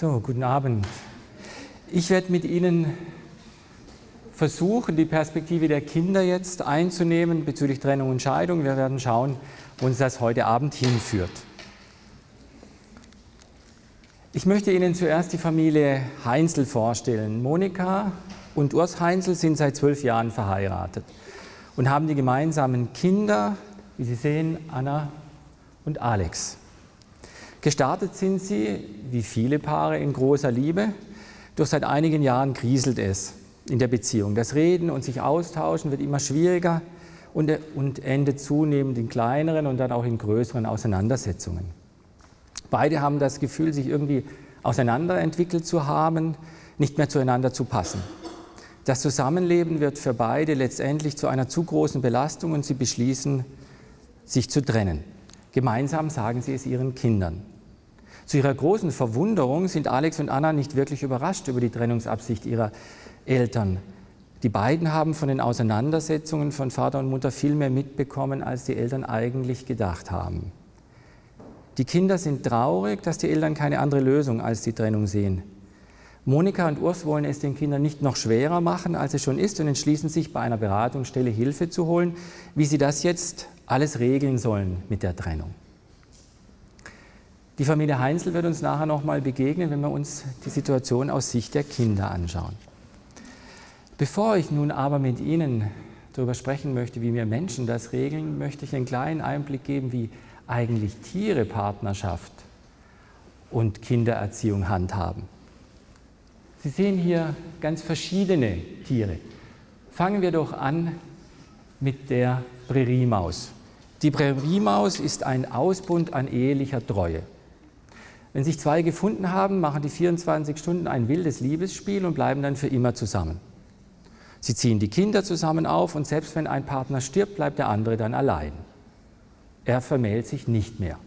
So, guten Abend. Ich werde mit Ihnen versuchen, die Perspektive der Kinder jetzt einzunehmen bezüglich Trennung und Scheidung. Wir werden schauen, wo uns das heute Abend hinführt. Ich möchte Ihnen zuerst die Familie Heinzel vorstellen. Monika und Urs Heinzel sind seit zwölf Jahren verheiratet und haben die gemeinsamen Kinder, wie Sie sehen, Anna und Alex. Gestartet sind sie, wie viele Paare, in großer Liebe. Doch seit einigen Jahren kriselt es in der Beziehung. Das Reden und sich austauschen wird immer schwieriger und, und endet zunehmend in kleineren und dann auch in größeren Auseinandersetzungen. Beide haben das Gefühl, sich irgendwie auseinanderentwickelt zu haben, nicht mehr zueinander zu passen. Das Zusammenleben wird für beide letztendlich zu einer zu großen Belastung und sie beschließen, sich zu trennen. Gemeinsam sagen sie es ihren Kindern. Zu ihrer großen Verwunderung sind Alex und Anna nicht wirklich überrascht über die Trennungsabsicht ihrer Eltern. Die beiden haben von den Auseinandersetzungen von Vater und Mutter viel mehr mitbekommen, als die Eltern eigentlich gedacht haben. Die Kinder sind traurig, dass die Eltern keine andere Lösung als die Trennung sehen. Monika und Urs wollen es den Kindern nicht noch schwerer machen, als es schon ist und entschließen sich, bei einer Beratungsstelle Hilfe zu holen, wie sie das jetzt alles regeln sollen mit der Trennung. Die Familie Heinzel wird uns nachher nochmal begegnen, wenn wir uns die Situation aus Sicht der Kinder anschauen. Bevor ich nun aber mit Ihnen darüber sprechen möchte, wie wir Menschen das regeln, möchte ich einen kleinen Einblick geben, wie eigentlich Tiere Partnerschaft und Kindererziehung handhaben. Sie sehen hier ganz verschiedene Tiere. Fangen wir doch an mit der Präriemaus. Die Präriemaus ist ein Ausbund an ehelicher Treue. Wenn sich zwei gefunden haben, machen die 24 Stunden ein wildes Liebesspiel und bleiben dann für immer zusammen. Sie ziehen die Kinder zusammen auf und selbst wenn ein Partner stirbt, bleibt der andere dann allein. Er vermählt sich nicht mehr.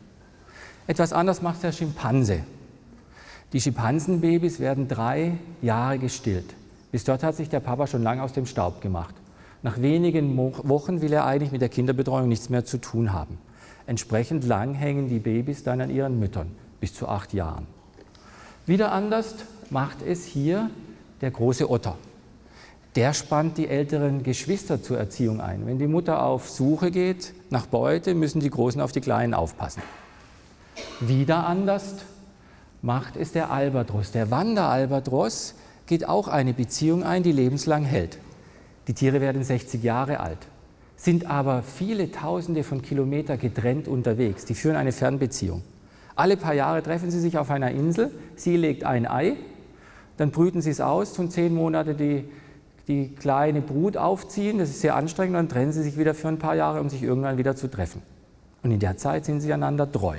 Etwas anders macht der Schimpanse. Die Schimpansenbabys werden drei Jahre gestillt. Bis dort hat sich der Papa schon lange aus dem Staub gemacht. Nach wenigen Wochen will er eigentlich mit der Kinderbetreuung nichts mehr zu tun haben. Entsprechend lang hängen die Babys dann an ihren Müttern bis zu acht Jahren. Wieder anders macht es hier der große Otter. Der spannt die älteren Geschwister zur Erziehung ein. Wenn die Mutter auf Suche geht nach Beute, müssen die Großen auf die Kleinen aufpassen. Wieder anders macht es der Albatros. Der Wanderalbatros geht auch eine Beziehung ein, die lebenslang hält. Die Tiere werden 60 Jahre alt, sind aber viele Tausende von Kilometern getrennt unterwegs. Die führen eine Fernbeziehung. Alle paar Jahre treffen sie sich auf einer Insel, sie legt ein Ei, dann brüten sie es aus, tun zehn Monate die, die kleine Brut aufziehen, das ist sehr anstrengend, dann trennen sie sich wieder für ein paar Jahre, um sich irgendwann wieder zu treffen. Und in der Zeit sind sie einander treu.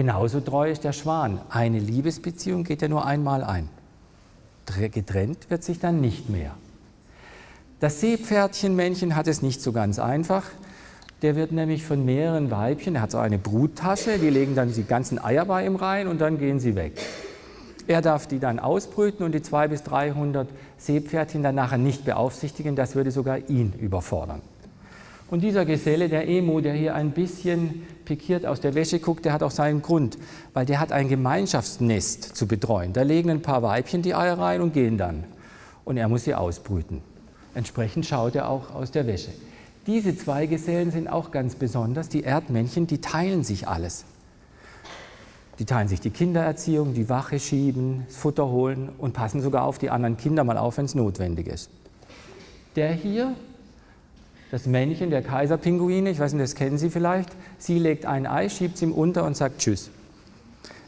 Genauso treu ist der Schwan. Eine Liebesbeziehung geht ja nur einmal ein. Getrennt wird sich dann nicht mehr. Das Seepferdchenmännchen hat es nicht so ganz einfach. Der wird nämlich von mehreren Weibchen, er hat so eine Bruttasche, die legen dann die ganzen Eier bei ihm rein und dann gehen sie weg. Er darf die dann ausbrüten und die 200 bis 300 Seepferdchen dann nachher nicht beaufsichtigen, das würde sogar ihn überfordern. Und dieser Geselle, der Emu, der hier ein bisschen pikiert aus der Wäsche guckt, der hat auch seinen Grund, weil der hat ein Gemeinschaftsnest zu betreuen. Da legen ein paar Weibchen die Eier rein und gehen dann. Und er muss sie ausbrüten. Entsprechend schaut er auch aus der Wäsche. Diese zwei Gesellen sind auch ganz besonders. Die Erdmännchen, die teilen sich alles. Die teilen sich die Kindererziehung, die Wache schieben, das Futter holen und passen sogar auf die anderen Kinder mal auf, wenn es notwendig ist. Der hier, das Männchen der Kaiserpinguine, ich weiß nicht, das kennen Sie vielleicht, sie legt ein Ei, schiebt es ihm unter und sagt Tschüss.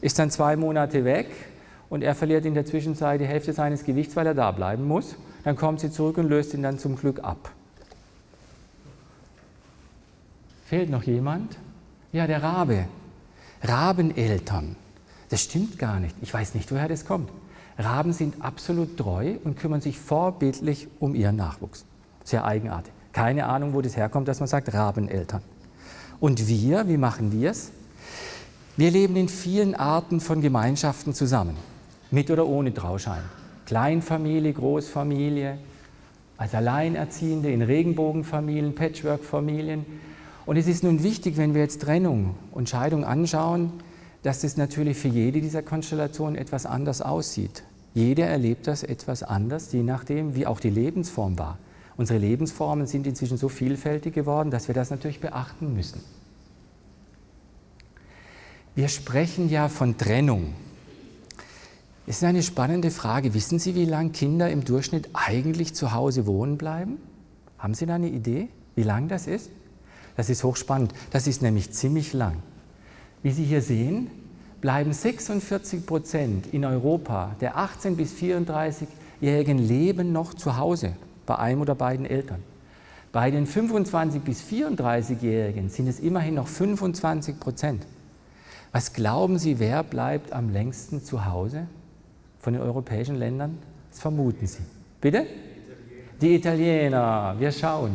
Ist dann zwei Monate weg und er verliert in der Zwischenzeit die Hälfte seines Gewichts, weil er da bleiben muss. Dann kommt sie zurück und löst ihn dann zum Glück ab. Fehlt noch jemand? Ja, der Rabe. Rabeneltern. Das stimmt gar nicht. Ich weiß nicht, woher das kommt. Raben sind absolut treu und kümmern sich vorbildlich um ihren Nachwuchs. Sehr eigenartig. Keine Ahnung, wo das herkommt, dass man sagt Rabeneltern. Und wir, wie machen wir es? Wir leben in vielen Arten von Gemeinschaften zusammen, mit oder ohne Trauschein. Kleinfamilie, Großfamilie, als Alleinerziehende, in Regenbogenfamilien, Patchworkfamilien. Und es ist nun wichtig, wenn wir jetzt Trennung und Scheidung anschauen, dass es natürlich für jede dieser Konstellationen etwas anders aussieht. Jeder erlebt das etwas anders, je nachdem, wie auch die Lebensform war. Unsere Lebensformen sind inzwischen so vielfältig geworden, dass wir das natürlich beachten müssen. Wir sprechen ja von Trennung. Es ist eine spannende Frage. Wissen Sie, wie lange Kinder im Durchschnitt eigentlich zu Hause wohnen bleiben? Haben Sie da eine Idee, wie lang das ist? Das ist hochspannend. Das ist nämlich ziemlich lang. Wie Sie hier sehen, bleiben 46 Prozent in Europa der 18 bis 34-Jährigen leben noch zu Hause bei einem oder beiden Eltern. Bei den 25 bis 34-Jährigen sind es immerhin noch 25 Prozent. Was glauben Sie, wer bleibt am längsten zu Hause von den europäischen Ländern? Das vermuten Sie. Bitte? Die Italiener. Wir schauen.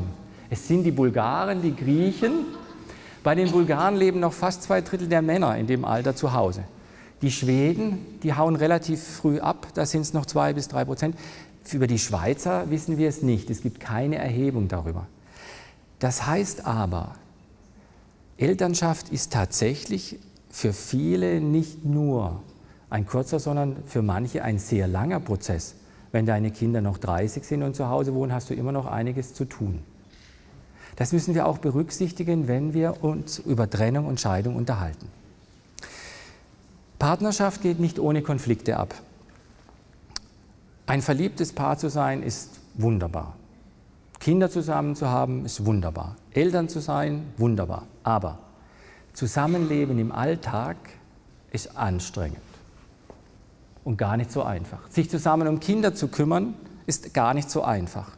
Es sind die Bulgaren, die Griechen. Bei den Bulgaren leben noch fast zwei Drittel der Männer in dem Alter zu Hause. Die Schweden, die hauen relativ früh ab, da sind es noch zwei bis drei Prozent. Über die Schweizer wissen wir es nicht. Es gibt keine Erhebung darüber. Das heißt aber, Elternschaft ist tatsächlich für viele nicht nur ein kurzer, sondern für manche ein sehr langer Prozess. Wenn deine Kinder noch 30 sind und zu Hause wohnen, hast du immer noch einiges zu tun. Das müssen wir auch berücksichtigen, wenn wir uns über Trennung und Scheidung unterhalten. Partnerschaft geht nicht ohne Konflikte ab. Ein verliebtes Paar zu sein ist wunderbar. Kinder zusammen zu haben ist wunderbar. Eltern zu sein, wunderbar. Aber Zusammenleben im Alltag ist anstrengend und gar nicht so einfach. Sich zusammen um Kinder zu kümmern, ist gar nicht so einfach.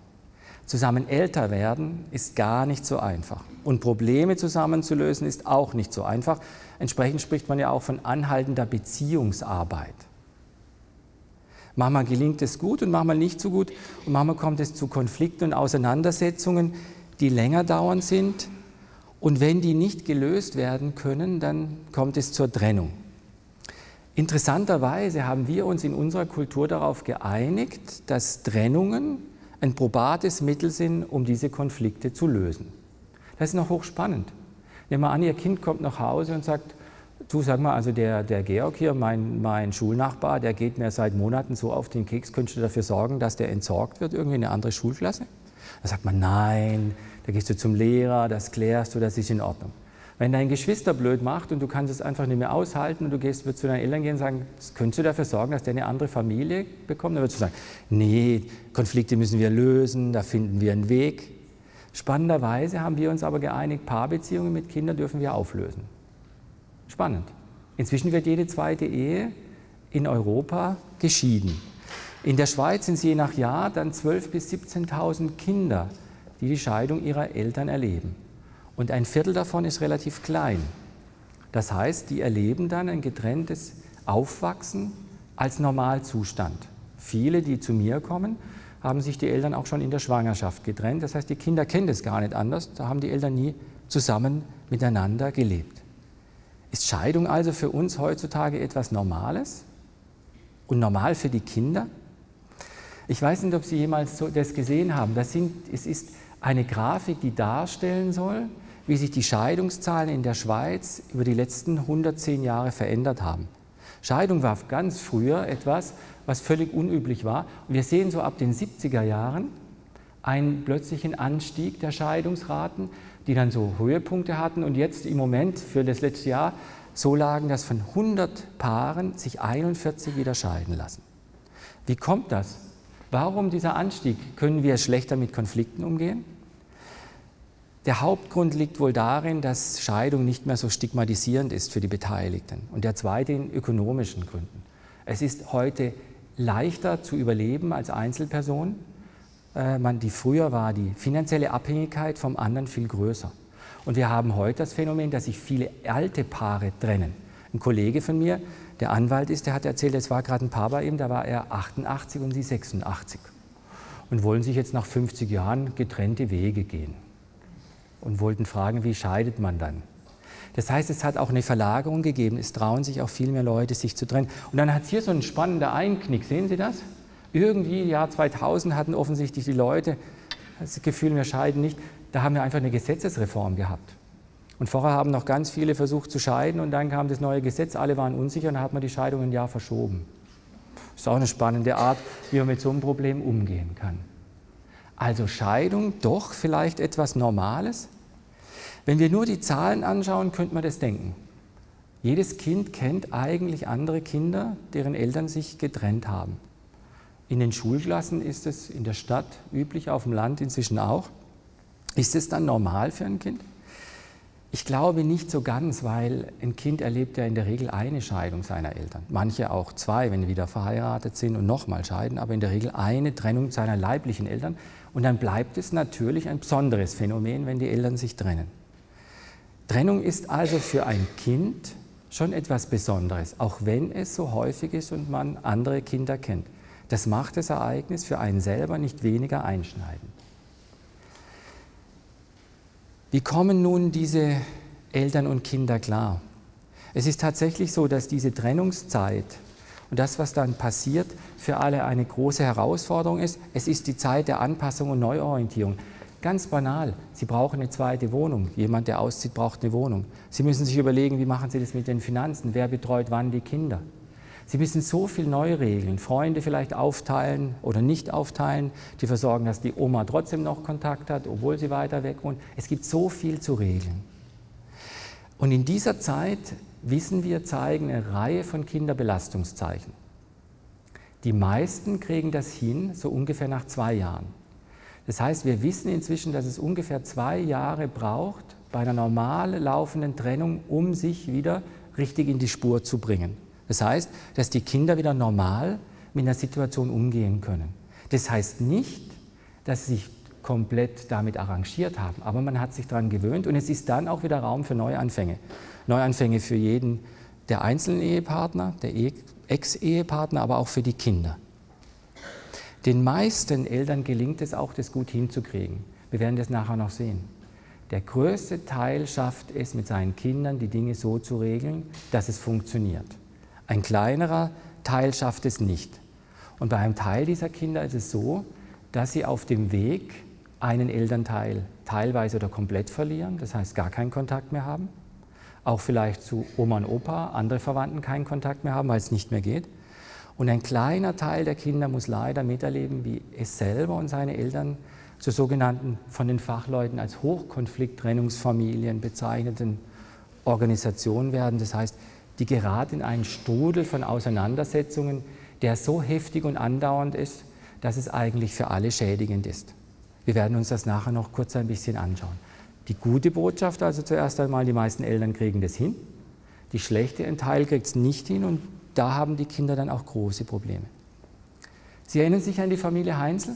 Zusammen älter werden ist gar nicht so einfach. Und Probleme zusammen zu lösen ist auch nicht so einfach. Entsprechend spricht man ja auch von anhaltender Beziehungsarbeit. Manchmal gelingt es gut und manchmal nicht so gut. Und manchmal kommt es zu Konflikten und Auseinandersetzungen, die länger dauern sind, und wenn die nicht gelöst werden können, dann kommt es zur Trennung. Interessanterweise haben wir uns in unserer Kultur darauf geeinigt, dass Trennungen ein probates Mittel sind, um diese Konflikte zu lösen. Das ist noch hochspannend. Nehmen wir an, Ihr Kind kommt nach Hause und sagt, du sag mal, also der, der Georg hier, mein, mein Schulnachbar, der geht mir seit Monaten so auf den Keks, könntest du dafür sorgen, dass der entsorgt wird, irgendwie in eine andere Schulklasse? Da sagt man, nein, da gehst du zum Lehrer, das klärst du, das ist in Ordnung. Wenn dein Geschwister blöd macht und du kannst es einfach nicht mehr aushalten und du gehst, würdest zu deinen Eltern gehen und sagen, könntest du dafür sorgen, dass der eine andere Familie bekommt? Dann würdest du sagen, nee, Konflikte müssen wir lösen, da finden wir einen Weg. Spannenderweise haben wir uns aber geeinigt, Paarbeziehungen mit Kindern dürfen wir auflösen. Spannend. Inzwischen wird jede zweite Ehe in Europa geschieden. In der Schweiz sind es je nach Jahr dann 12.000 bis 17.000 Kinder, die die Scheidung ihrer Eltern erleben. Und ein Viertel davon ist relativ klein. Das heißt, die erleben dann ein getrenntes Aufwachsen als Normalzustand. Viele, die zu mir kommen, haben sich die Eltern auch schon in der Schwangerschaft getrennt. Das heißt, die Kinder kennen es gar nicht anders. Da haben die Eltern nie zusammen miteinander gelebt. Ist Scheidung also für uns heutzutage etwas Normales und normal für die Kinder? Ich weiß nicht, ob Sie jemals das gesehen haben. Das sind, es ist eine Grafik, die darstellen soll, wie sich die Scheidungszahlen in der Schweiz über die letzten 110 Jahre verändert haben. Scheidung war ganz früher etwas, was völlig unüblich war. Und wir sehen so ab den 70er Jahren einen plötzlichen Anstieg der Scheidungsraten, die dann so Höhepunkte hatten und jetzt im Moment für das letzte Jahr so lagen, dass von 100 Paaren sich 41 wieder scheiden lassen. Wie kommt das? Warum dieser Anstieg? Können wir schlechter mit Konflikten umgehen? Der Hauptgrund liegt wohl darin, dass Scheidung nicht mehr so stigmatisierend ist für die Beteiligten. Und der zweite in ökonomischen Gründen. Es ist heute leichter zu überleben als Einzelperson. Äh, man, die früher war die finanzielle Abhängigkeit vom anderen viel größer. Und wir haben heute das Phänomen, dass sich viele alte Paare trennen. Ein Kollege von mir, der Anwalt ist, der hat erzählt, es war gerade ein Paar bei ihm, da war er 88 und sie 86 und wollen sich jetzt nach 50 Jahren getrennte Wege gehen und wollten fragen, wie scheidet man dann? Das heißt, es hat auch eine Verlagerung gegeben. Es trauen sich auch viel mehr Leute, sich zu trennen. Und dann hat es hier so einen spannenden Einknick. Sehen Sie das? Irgendwie, Jahr 2000 hatten offensichtlich die Leute das Gefühl, wir scheiden nicht. Da haben wir einfach eine Gesetzesreform gehabt. Und vorher haben noch ganz viele versucht zu scheiden und dann kam das neue Gesetz, alle waren unsicher und dann hat man die Scheidung ein Jahr verschoben. Das ist auch eine spannende Art, wie man mit so einem Problem umgehen kann. Also Scheidung doch vielleicht etwas Normales? Wenn wir nur die Zahlen anschauen, könnte man das denken. Jedes Kind kennt eigentlich andere Kinder, deren Eltern sich getrennt haben. In den Schulklassen ist es in der Stadt üblich, auf dem Land inzwischen auch. Ist es dann normal für ein Kind? Ich glaube nicht so ganz, weil ein Kind erlebt ja in der Regel eine Scheidung seiner Eltern. Manche auch zwei, wenn sie wieder verheiratet sind und nochmal scheiden, aber in der Regel eine Trennung seiner leiblichen Eltern. Und dann bleibt es natürlich ein besonderes Phänomen, wenn die Eltern sich trennen. Trennung ist also für ein Kind schon etwas Besonderes, auch wenn es so häufig ist und man andere Kinder kennt. Das macht das Ereignis für einen selber nicht weniger einschneidend. Wie kommen nun diese Eltern und Kinder klar? Es ist tatsächlich so, dass diese Trennungszeit und das, was dann passiert, für alle eine große Herausforderung ist. Es ist die Zeit der Anpassung und Neuorientierung. Ganz banal, Sie brauchen eine zweite Wohnung. Jemand, der auszieht, braucht eine Wohnung. Sie müssen sich überlegen, wie machen Sie das mit den Finanzen? Wer betreut wann die Kinder? Sie müssen so viel neu regeln, Freunde vielleicht aufteilen oder nicht aufteilen, die versorgen, dass die Oma trotzdem noch Kontakt hat, obwohl sie weiter weg wohnt. Es gibt so viel zu regeln. Und in dieser Zeit, wissen wir, zeigen eine Reihe von Kinderbelastungszeichen. Die meisten kriegen das hin, so ungefähr nach zwei Jahren. Das heißt, wir wissen inzwischen, dass es ungefähr zwei Jahre braucht bei einer normal laufenden Trennung, um sich wieder richtig in die Spur zu bringen. Das heißt, dass die Kinder wieder normal mit einer Situation umgehen können. Das heißt nicht, dass sie sich komplett damit arrangiert haben, aber man hat sich daran gewöhnt und es ist dann auch wieder Raum für Neuanfänge. Neuanfänge für jeden der einzelnen Ehepartner, der e-, Ex-Ehepartner, aber auch für die Kinder. Den meisten Eltern gelingt es auch, das gut hinzukriegen. Wir werden das nachher noch sehen. Der größte Teil schafft es, mit seinen Kindern die Dinge so zu regeln, dass es funktioniert. Ein kleinerer Teil schafft es nicht. Und bei einem Teil dieser Kinder ist es so, dass sie auf dem Weg einen Elternteil teilweise oder komplett verlieren, das heißt gar keinen Kontakt mehr haben, auch vielleicht zu Oma und Opa, andere Verwandten keinen Kontakt mehr haben, weil es nicht mehr geht. Und ein kleiner Teil der Kinder muss leider miterleben, wie es selber und seine Eltern zu sogenannten von den Fachleuten als Hochkonflikttrennungsfamilien bezeichneten Organisationen werden. Das heißt, die geraten in einen Strudel von Auseinandersetzungen, der so heftig und andauernd ist, dass es eigentlich für alle schädigend ist. Wir werden uns das nachher noch kurz ein bisschen anschauen. Die gute Botschaft also zuerst einmal, die meisten Eltern kriegen das hin. Die schlechte Teil kriegt es nicht hin und da haben die Kinder dann auch große Probleme. Sie erinnern sich an die Familie Heinzel?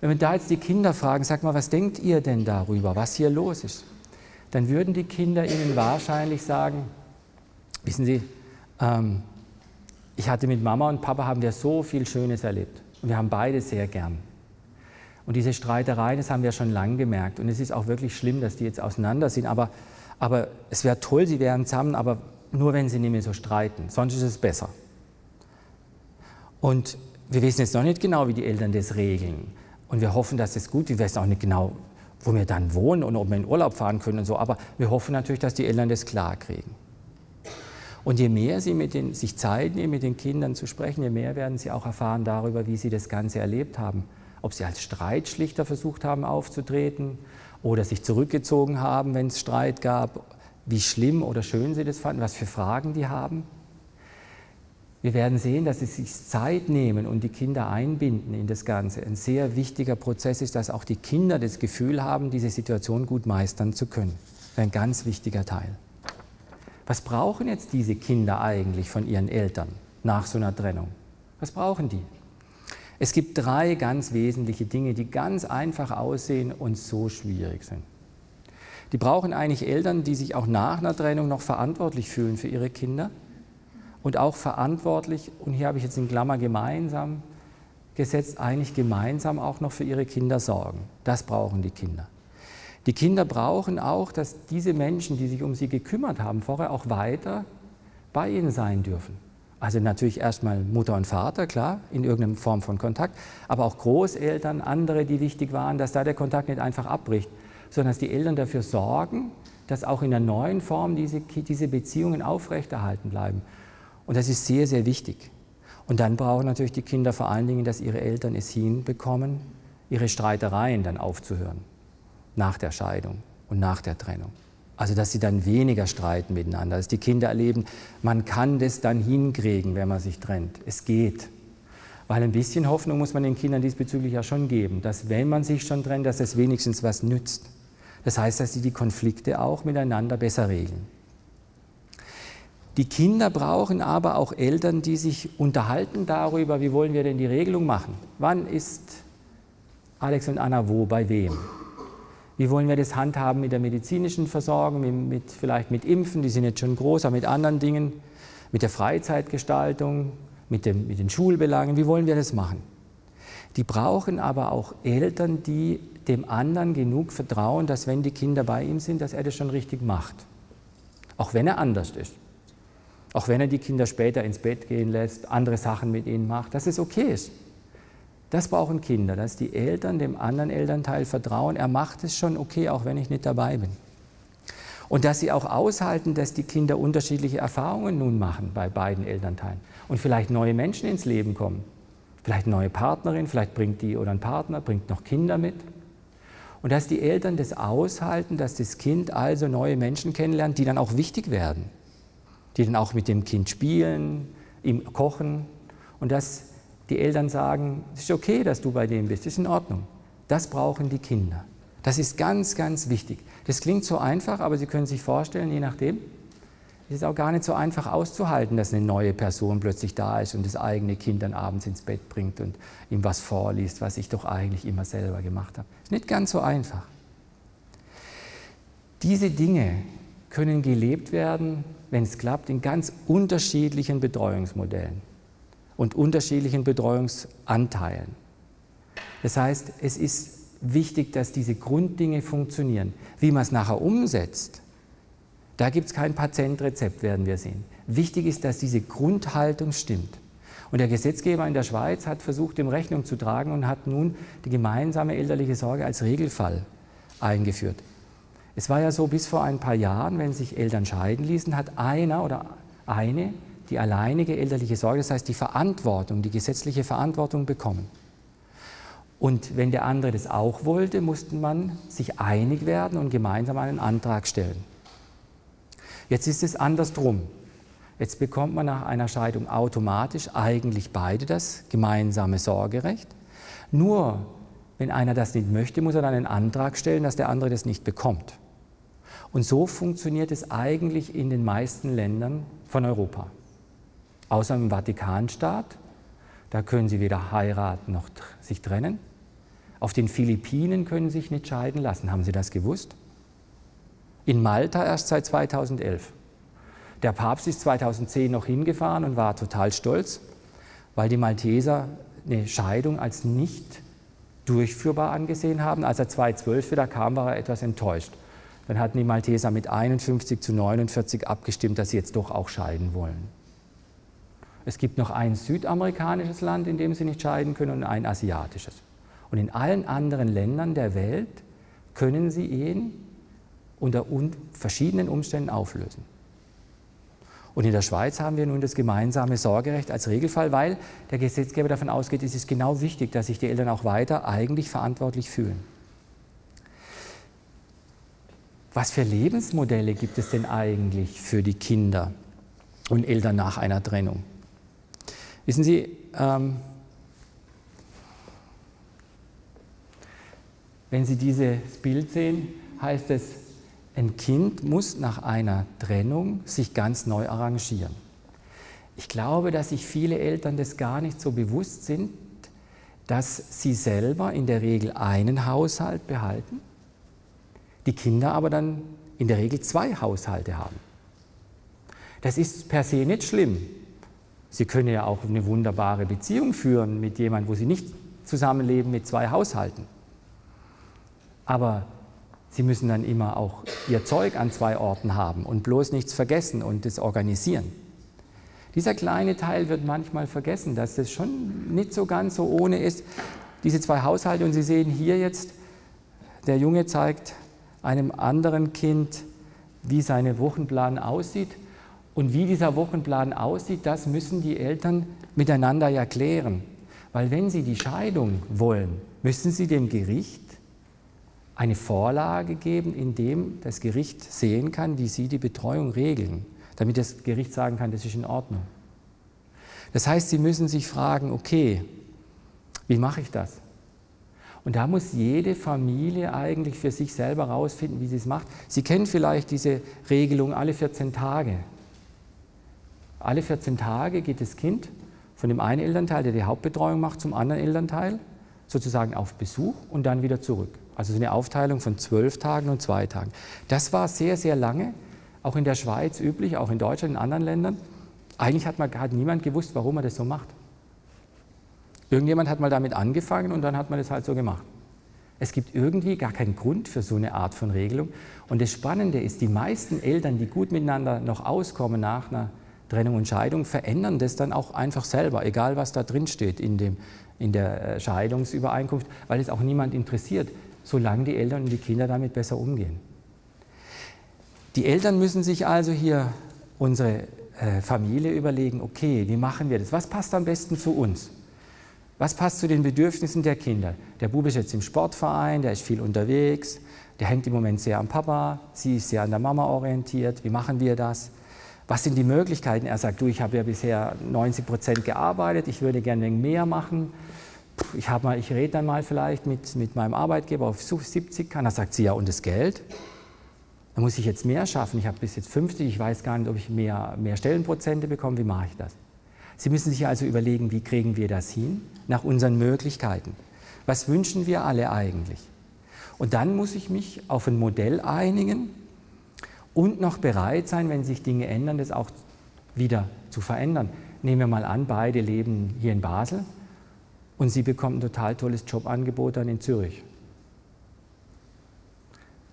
Wenn wir da jetzt die Kinder fragen, sag mal, was denkt ihr denn darüber, was hier los ist? Dann würden die Kinder ihnen wahrscheinlich sagen, Wissen Sie, ähm, ich hatte mit Mama und Papa haben wir so viel Schönes erlebt. Und wir haben beide sehr gern. Und diese Streitereien, das haben wir schon lange gemerkt. Und es ist auch wirklich schlimm, dass die jetzt auseinander sind. Aber, aber es wäre toll, sie wären zusammen, aber nur wenn sie nicht mehr so streiten. Sonst ist es besser. Und wir wissen jetzt noch nicht genau, wie die Eltern das regeln. Und wir hoffen, dass es gut ist. Wir wissen auch nicht genau, wo wir dann wohnen und ob wir in Urlaub fahren können und so. Aber wir hoffen natürlich, dass die Eltern das klar kriegen. Und je mehr Sie mit den, sich Zeit nehmen, mit den Kindern zu sprechen, je mehr werden Sie auch erfahren darüber, wie Sie das Ganze erlebt haben. Ob Sie als Streitschlichter versucht haben aufzutreten oder sich zurückgezogen haben, wenn es Streit gab, wie schlimm oder schön Sie das fanden, was für Fragen die haben. Wir werden sehen, dass Sie sich Zeit nehmen und die Kinder einbinden in das Ganze. Ein sehr wichtiger Prozess ist, dass auch die Kinder das Gefühl haben, diese Situation gut meistern zu können. Ein ganz wichtiger Teil. Was brauchen jetzt diese Kinder eigentlich von ihren Eltern nach so einer Trennung? Was brauchen die? Es gibt drei ganz wesentliche Dinge, die ganz einfach aussehen und so schwierig sind. Die brauchen eigentlich Eltern, die sich auch nach einer Trennung noch verantwortlich fühlen für ihre Kinder und auch verantwortlich, und hier habe ich jetzt in Klammer gemeinsam gesetzt, eigentlich gemeinsam auch noch für ihre Kinder sorgen. Das brauchen die Kinder. Die Kinder brauchen auch, dass diese Menschen, die sich um sie gekümmert haben, vorher auch weiter bei ihnen sein dürfen. Also natürlich erstmal Mutter und Vater, klar, in irgendeiner Form von Kontakt, aber auch Großeltern, andere, die wichtig waren, dass da der Kontakt nicht einfach abbricht, sondern dass die Eltern dafür sorgen, dass auch in der neuen Form diese, diese Beziehungen aufrechterhalten bleiben. Und das ist sehr, sehr wichtig. Und dann brauchen natürlich die Kinder vor allen Dingen, dass ihre Eltern es hinbekommen, ihre Streitereien dann aufzuhören, nach der Scheidung und nach der Trennung. Also dass sie dann weniger streiten miteinander, dass die Kinder erleben, man kann das dann hinkriegen, wenn man sich trennt. Es geht. Weil ein bisschen Hoffnung muss man den Kindern diesbezüglich ja schon geben, dass wenn man sich schon trennt, dass es wenigstens was nützt. Das heißt, dass sie die Konflikte auch miteinander besser regeln. Die Kinder brauchen aber auch Eltern, die sich unterhalten darüber, wie wollen wir denn die Regelung machen. Wann ist Alex und Anna wo, bei wem? Wie wollen wir das handhaben mit der medizinischen Versorgung, mit, vielleicht mit Impfen, die sind jetzt schon groß, aber mit anderen Dingen, mit der Freizeitgestaltung, mit, dem, mit den Schulbelangen, wie wollen wir das machen? Die brauchen aber auch Eltern, die dem anderen genug vertrauen, dass wenn die Kinder bei ihm sind, dass er das schon richtig macht. Auch wenn er anders ist. Auch wenn er die Kinder später ins Bett gehen lässt, andere Sachen mit ihnen macht, dass es okay ist. Das brauchen Kinder, dass die Eltern dem anderen Elternteil vertrauen, er macht es schon okay, auch wenn ich nicht dabei bin. Und dass sie auch aushalten, dass die Kinder unterschiedliche Erfahrungen nun machen bei beiden Elternteilen und vielleicht neue Menschen ins Leben kommen. Vielleicht eine neue Partnerin, vielleicht bringt die oder ein Partner, bringt noch Kinder mit. Und dass die Eltern das aushalten, dass das Kind also neue Menschen kennenlernt, die dann auch wichtig werden die dann auch mit dem Kind spielen, ihm kochen und dass die Eltern sagen, es ist okay, dass du bei dem bist, es ist in Ordnung. Das brauchen die Kinder. Das ist ganz, ganz wichtig. Das klingt so einfach, aber Sie können sich vorstellen, je nachdem, es ist auch gar nicht so einfach auszuhalten, dass eine neue Person plötzlich da ist und das eigene Kind dann abends ins Bett bringt und ihm was vorliest, was ich doch eigentlich immer selber gemacht habe. Ist nicht ganz so einfach. Diese Dinge können gelebt werden wenn es klappt, in ganz unterschiedlichen Betreuungsmodellen und unterschiedlichen Betreuungsanteilen. Das heißt, es ist wichtig, dass diese Grunddinge funktionieren. Wie man es nachher umsetzt, da gibt es kein Patentrezept, werden wir sehen. Wichtig ist, dass diese Grundhaltung stimmt. Und der Gesetzgeber in der Schweiz hat versucht, dem Rechnung zu tragen und hat nun die gemeinsame elterliche Sorge als Regelfall eingeführt. Es war ja so, bis vor ein paar Jahren, wenn sich Eltern scheiden ließen, hat einer oder eine die alleinige elterliche Sorge, das heißt die Verantwortung, die gesetzliche Verantwortung bekommen. Und wenn der andere das auch wollte, musste man sich einig werden und gemeinsam einen Antrag stellen. Jetzt ist es andersrum. Jetzt bekommt man nach einer Scheidung automatisch eigentlich beide das gemeinsame Sorgerecht. Nur wenn einer das nicht möchte, muss er dann einen Antrag stellen, dass der andere das nicht bekommt. Und so funktioniert es eigentlich in den meisten Ländern von Europa. Außer im Vatikanstaat, da können sie weder heiraten noch sich trennen. Auf den Philippinen können sie sich nicht scheiden lassen. Haben Sie das gewusst? In Malta erst seit 2011. Der Papst ist 2010 noch hingefahren und war total stolz, weil die Malteser eine Scheidung als nicht durchführbar angesehen haben. Als er 2012 wieder kam, war er etwas enttäuscht. Dann hatten die Malteser mit 51 zu 49 abgestimmt, dass sie jetzt doch auch scheiden wollen. Es gibt noch ein südamerikanisches Land, in dem sie nicht scheiden können, und ein asiatisches. Und in allen anderen Ländern der Welt können sie Ehen unter verschiedenen Umständen auflösen. Und in der Schweiz haben wir nun das gemeinsame Sorgerecht als Regelfall, weil der Gesetzgeber davon ausgeht, es ist genau wichtig, dass sich die Eltern auch weiter eigentlich verantwortlich fühlen. Was für Lebensmodelle gibt es denn eigentlich für die Kinder und Eltern nach einer Trennung? Wissen Sie, ähm, wenn Sie dieses Bild sehen, heißt es, ein Kind muss nach einer Trennung sich ganz neu arrangieren. Ich glaube, dass sich viele Eltern das gar nicht so bewusst sind, dass sie selber in der Regel einen Haushalt behalten die Kinder aber dann in der Regel zwei Haushalte haben. Das ist per se nicht schlimm. Sie können ja auch eine wunderbare Beziehung führen mit jemandem, wo Sie nicht zusammenleben mit zwei Haushalten. Aber Sie müssen dann immer auch Ihr Zeug an zwei Orten haben und bloß nichts vergessen und das organisieren. Dieser kleine Teil wird manchmal vergessen, dass das schon nicht so ganz so ohne ist. Diese zwei Haushalte, und Sie sehen hier jetzt, der Junge zeigt einem anderen Kind wie sein Wochenplan aussieht. Und wie dieser Wochenplan aussieht, das müssen die Eltern miteinander ja klären. Weil wenn sie die Scheidung wollen, müssen sie dem Gericht eine Vorlage geben, in dem das Gericht sehen kann, wie sie die Betreuung regeln, damit das Gericht sagen kann, das ist in Ordnung. Das heißt, sie müssen sich fragen, okay, wie mache ich das? Und da muss jede Familie eigentlich für sich selber herausfinden, wie sie es macht. Sie kennen vielleicht diese Regelung alle 14 Tage. Alle 14 Tage geht das Kind von dem einen Elternteil, der die Hauptbetreuung macht, zum anderen Elternteil, sozusagen auf Besuch und dann wieder zurück. Also eine Aufteilung von zwölf Tagen und zwei Tagen. Das war sehr, sehr lange, auch in der Schweiz üblich, auch in Deutschland, in anderen Ländern. Eigentlich hat, man, hat niemand gewusst, warum man das so macht. Irgendjemand hat mal damit angefangen und dann hat man das halt so gemacht. Es gibt irgendwie gar keinen Grund für so eine Art von Regelung. Und das Spannende ist, die meisten Eltern, die gut miteinander noch auskommen nach einer Trennung und Scheidung, verändern das dann auch einfach selber, egal was da drin steht in, dem, in der äh, Scheidungsübereinkunft, weil es auch niemand interessiert, solange die Eltern und die Kinder damit besser umgehen. Die Eltern müssen sich also hier unsere äh, Familie überlegen, okay, wie machen wir das? Was passt am besten zu uns? Was passt zu den Bedürfnissen der Kinder? Der Bube ist jetzt im Sportverein, der ist viel unterwegs, der hängt im Moment sehr am Papa, sie ist sehr an der Mama orientiert. Wie machen wir das? Was sind die Möglichkeiten? Er sagt, du, ich habe ja bisher 90 Prozent gearbeitet, ich würde gerne mehr machen. Ich, ich rede dann mal vielleicht mit, mit meinem Arbeitgeber auf 70 kann. Da sagt sie, ja, und das Geld? Da muss ich jetzt mehr schaffen. Ich habe bis jetzt 50, ich weiß gar nicht, ob ich mehr, mehr Stellenprozente bekomme. Wie mache ich das? Sie müssen sich also überlegen, wie kriegen wir das hin? Nach unseren Möglichkeiten. Was wünschen wir alle eigentlich? Und dann muss ich mich auf ein Modell einigen, und noch bereit sein, wenn sich Dinge ändern, das auch wieder zu verändern. Nehmen wir mal an, beide leben hier in Basel und sie bekommen ein total tolles Jobangebot dann in Zürich.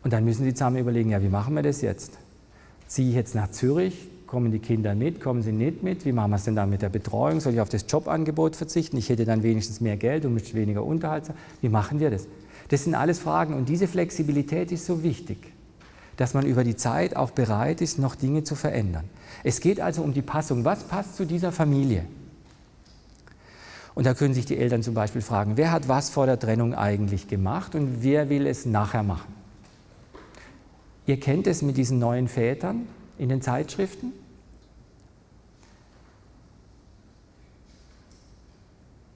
Und dann müssen sie zusammen überlegen, ja, wie machen wir das jetzt? Ziehe ich jetzt nach Zürich, kommen die Kinder mit, kommen sie nicht mit? Wie machen wir es denn dann mit der Betreuung? Soll ich auf das Jobangebot verzichten? Ich hätte dann wenigstens mehr Geld und müsste weniger Unterhalt. Wie machen wir das? Das sind alles Fragen und diese Flexibilität ist so wichtig dass man über die Zeit auch bereit ist, noch Dinge zu verändern. Es geht also um die Passung. Was passt zu dieser Familie? Und da können sich die Eltern zum Beispiel fragen, wer hat was vor der Trennung eigentlich gemacht und wer will es nachher machen? Ihr kennt es mit diesen neuen Vätern in den Zeitschriften.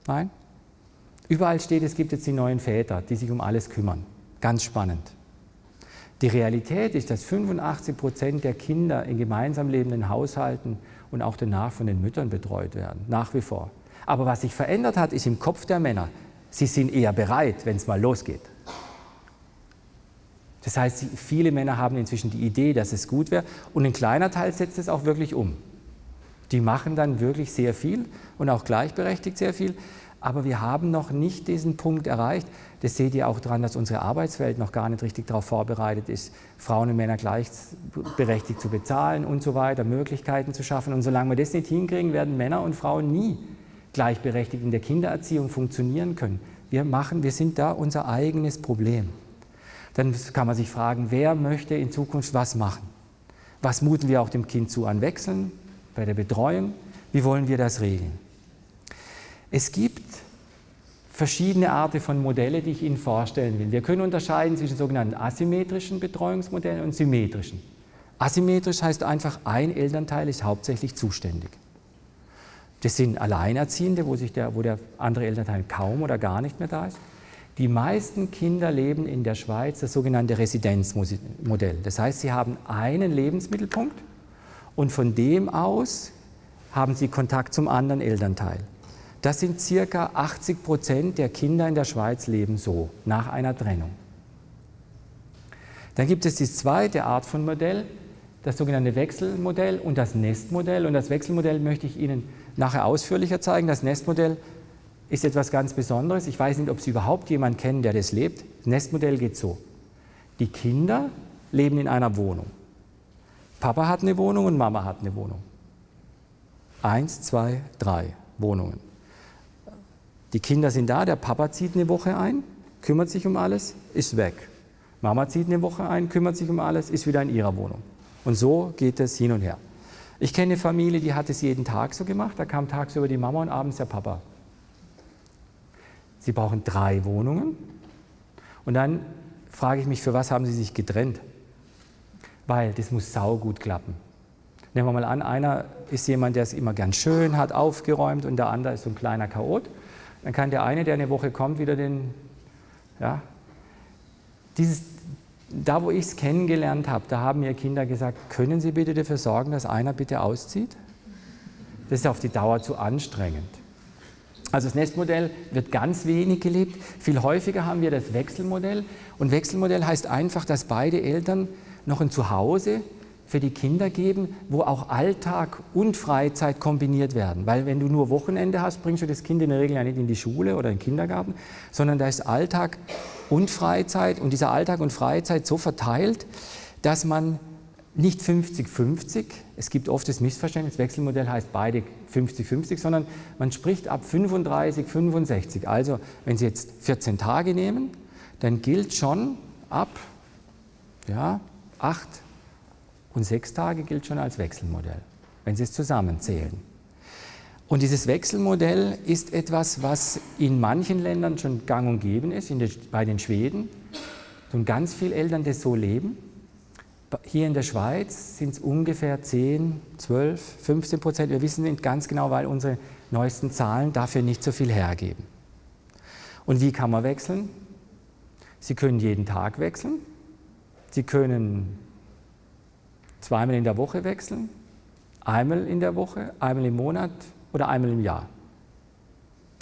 Nein? Überall steht, es gibt jetzt die neuen Väter, die sich um alles kümmern. Ganz spannend. Die Realität ist, dass 85 Prozent der Kinder in gemeinsam lebenden Haushalten und auch danach von den Müttern betreut werden, nach wie vor. Aber was sich verändert hat, ist im Kopf der Männer. Sie sind eher bereit, wenn es mal losgeht. Das heißt, viele Männer haben inzwischen die Idee, dass es gut wäre und ein kleiner Teil setzt es auch wirklich um. Die machen dann wirklich sehr viel und auch gleichberechtigt sehr viel, aber wir haben noch nicht diesen Punkt erreicht. Das seht ihr auch daran, dass unsere Arbeitswelt noch gar nicht richtig darauf vorbereitet ist, Frauen und Männer gleichberechtigt zu bezahlen und so weiter, Möglichkeiten zu schaffen. Und solange wir das nicht hinkriegen, werden Männer und Frauen nie gleichberechtigt in der Kindererziehung funktionieren können. Wir, machen, wir sind da unser eigenes Problem. Dann kann man sich fragen, wer möchte in Zukunft was machen? Was muten wir auch dem Kind zu an Wechseln bei der Betreuung? Wie wollen wir das regeln? Es gibt verschiedene Arten von Modelle, die ich Ihnen vorstellen will. Wir können unterscheiden zwischen sogenannten asymmetrischen Betreuungsmodellen und symmetrischen. Asymmetrisch heißt einfach, ein Elternteil ist hauptsächlich zuständig. Das sind Alleinerziehende, wo, sich der, wo der andere Elternteil kaum oder gar nicht mehr da ist. Die meisten Kinder leben in der Schweiz das sogenannte Residenzmodell. Das heißt, sie haben einen Lebensmittelpunkt und von dem aus haben sie Kontakt zum anderen Elternteil. Das sind circa 80 Prozent der Kinder in der Schweiz leben so, nach einer Trennung. Dann gibt es die zweite Art von Modell, das sogenannte Wechselmodell und das Nestmodell. Und das Wechselmodell möchte ich Ihnen nachher ausführlicher zeigen. Das Nestmodell ist etwas ganz Besonderes. Ich weiß nicht, ob Sie überhaupt jemanden kennen, der das lebt. Das Nestmodell geht so. Die Kinder leben in einer Wohnung. Papa hat eine Wohnung und Mama hat eine Wohnung. Eins, zwei, drei Wohnungen. Die Kinder sind da, der Papa zieht eine Woche ein, kümmert sich um alles, ist weg. Mama zieht eine Woche ein, kümmert sich um alles, ist wieder in ihrer Wohnung. Und so geht es hin und her. Ich kenne eine Familie, die hat es jeden Tag so gemacht. Da kam tagsüber die Mama und abends der Papa. Sie brauchen drei Wohnungen. Und dann frage ich mich, für was haben sie sich getrennt? Weil das muss saugut klappen. Nehmen wir mal an, einer ist jemand, der es immer gern schön hat, aufgeräumt und der andere ist so ein kleiner Chaot. Dann kann der eine, der eine Woche kommt, wieder den, ja, dieses, da wo ich es kennengelernt habe, da haben mir Kinder gesagt, können Sie bitte dafür sorgen, dass einer bitte auszieht? Das ist auf die Dauer zu anstrengend. Also das Nestmodell wird ganz wenig gelebt. Viel häufiger haben wir das Wechselmodell. Und Wechselmodell heißt einfach, dass beide Eltern noch ein Zuhause für die Kinder geben, wo auch Alltag und Freizeit kombiniert werden. Weil wenn du nur Wochenende hast, bringst du das Kind in der Regel ja nicht in die Schule oder in den Kindergarten, sondern da ist Alltag und Freizeit und dieser Alltag und Freizeit so verteilt, dass man nicht 50-50, es gibt oft das Missverständnis, Wechselmodell heißt beide 50-50, sondern man spricht ab 35, 65. Also wenn Sie jetzt 14 Tage nehmen, dann gilt schon ab ja, 8 und 6 Tage gilt schon als Wechselmodell, wenn Sie es zusammenzählen. Und dieses Wechselmodell ist etwas, was in manchen Ländern schon gang und gäbe ist, der, bei den Schweden, und ganz viele Eltern das so leben. Hier in der Schweiz sind es ungefähr 10, 12, 15 Prozent. Wir wissen nicht ganz genau, weil unsere neuesten Zahlen dafür nicht so viel hergeben. Und wie kann man wechseln? Sie können jeden Tag wechseln. Sie können zweimal in der Woche wechseln, einmal in der Woche, einmal im Monat oder einmal im Jahr.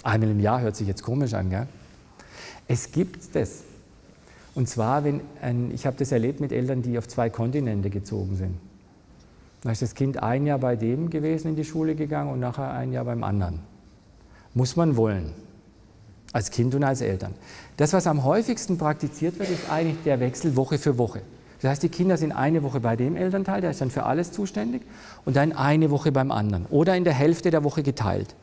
Einmal im Jahr hört sich jetzt komisch an, gell? Es gibt das. Und zwar, wenn ein, ich habe das erlebt mit Eltern, die auf zwei Kontinente gezogen sind. Da ist das Kind ein Jahr bei dem gewesen, in die Schule gegangen und nachher ein Jahr beim anderen. Muss man wollen, als Kind und als Eltern. Das, was am häufigsten praktiziert wird, ist eigentlich der Wechsel Woche für Woche. Das heißt, die Kinder sind eine Woche bei dem Elternteil, der ist dann für alles zuständig, und dann eine Woche beim anderen oder in der Hälfte der Woche geteilt.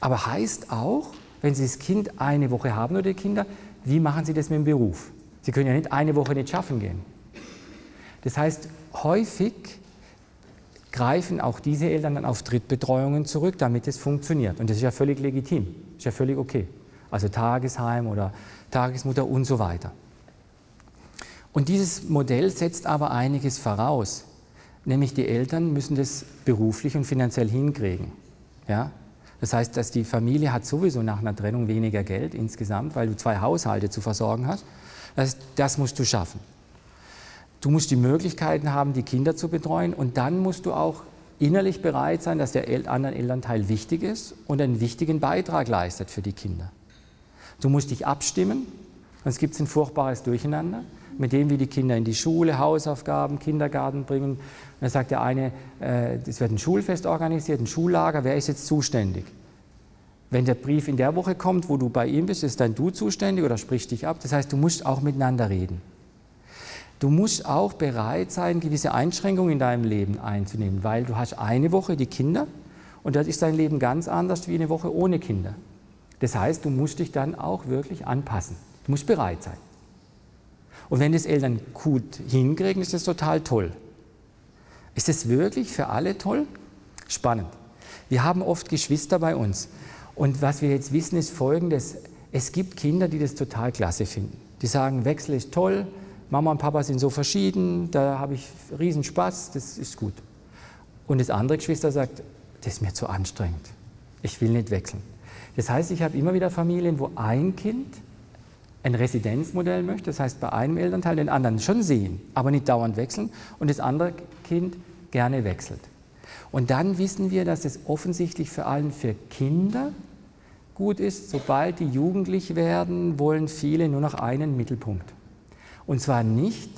Aber heißt auch, wenn Sie das Kind eine Woche haben oder die Kinder, wie machen Sie das mit dem Beruf? Sie können ja nicht eine Woche nicht schaffen gehen. Das heißt, häufig greifen auch diese Eltern dann auf Drittbetreuungen zurück, damit es funktioniert. Und das ist ja völlig legitim, ist ja völlig okay. Also Tagesheim oder Tagesmutter und so weiter. Und dieses Modell setzt aber einiges voraus, nämlich die Eltern müssen das beruflich und finanziell hinkriegen. Ja? Das heißt, dass die Familie hat sowieso nach einer Trennung weniger Geld insgesamt, weil du zwei Haushalte zu versorgen hast. Das, das musst du schaffen. Du musst die Möglichkeiten haben, die Kinder zu betreuen und dann musst du auch innerlich bereit sein, dass der anderen Elternteil wichtig ist und einen wichtigen Beitrag leistet für die Kinder. Du musst dich abstimmen, sonst gibt es ein furchtbares Durcheinander mit dem, wie die Kinder in die Schule, Hausaufgaben, Kindergarten bringen. Und dann sagt der eine, äh, es wird ein Schulfest organisiert, ein Schullager, wer ist jetzt zuständig? Wenn der Brief in der Woche kommt, wo du bei ihm bist, ist dann du zuständig oder sprichst dich ab. Das heißt, du musst auch miteinander reden. Du musst auch bereit sein, gewisse Einschränkungen in deinem Leben einzunehmen, weil du hast eine Woche die Kinder und das ist dein Leben ganz anders wie eine Woche ohne Kinder. Das heißt, du musst dich dann auch wirklich anpassen. Du musst bereit sein. Und wenn das Eltern gut hinkriegen, ist das total toll. Ist das wirklich für alle toll? Spannend. Wir haben oft Geschwister bei uns. Und was wir jetzt wissen, ist Folgendes. Es gibt Kinder, die das total klasse finden. Die sagen, Wechsel ist toll, Mama und Papa sind so verschieden, da habe ich riesen Spaß, das ist gut. Und das andere Geschwister sagt, das ist mir zu anstrengend, ich will nicht wechseln. Das heißt, ich habe immer wieder Familien, wo ein Kind ein Residenzmodell möchte, das heißt bei einem Elternteil den anderen schon sehen, aber nicht dauernd wechseln und das andere Kind gerne wechselt. Und dann wissen wir, dass es offensichtlich vor allem für Kinder gut ist, sobald die jugendlich werden, wollen viele nur noch einen Mittelpunkt. Und zwar nicht,